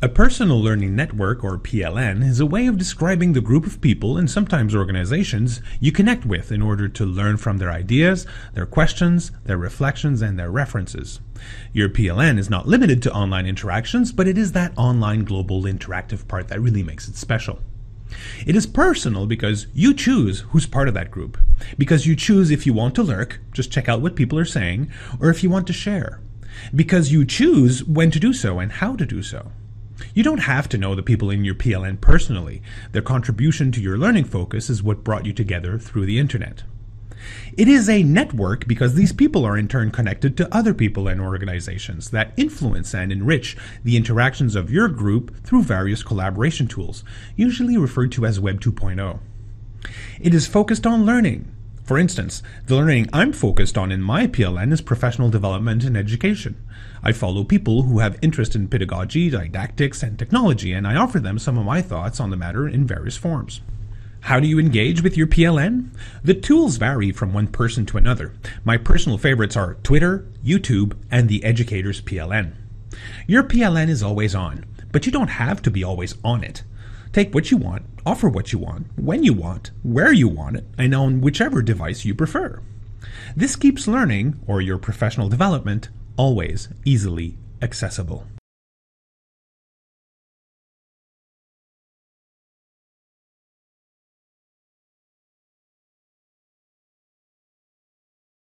A personal learning network, or PLN, is a way of describing the group of people and sometimes organizations you connect with in order to learn from their ideas, their questions, their reflections, and their references. Your PLN is not limited to online interactions, but it is that online global interactive part that really makes it special. It is personal because you choose who's part of that group. Because you choose if you want to lurk, just check out what people are saying, or if you want to share. Because you choose when to do so and how to do so. You don't have to know the people in your PLN personally. Their contribution to your learning focus is what brought you together through the internet. It is a network because these people are in turn connected to other people and organizations that influence and enrich the interactions of your group through various collaboration tools, usually referred to as Web 2.0. It is focused on learning. For instance, the learning I'm focused on in my PLN is professional development and education. I follow people who have interest in pedagogy, didactics, and technology, and I offer them some of my thoughts on the matter in various forms. How do you engage with your PLN? The tools vary from one person to another. My personal favorites are Twitter, YouTube, and the Educator's PLN. Your PLN is always on, but you don't have to be always on it. Take what you want, offer what you want, when you want, where you want it, and on whichever device you prefer. This keeps learning, or your professional development, always easily accessible.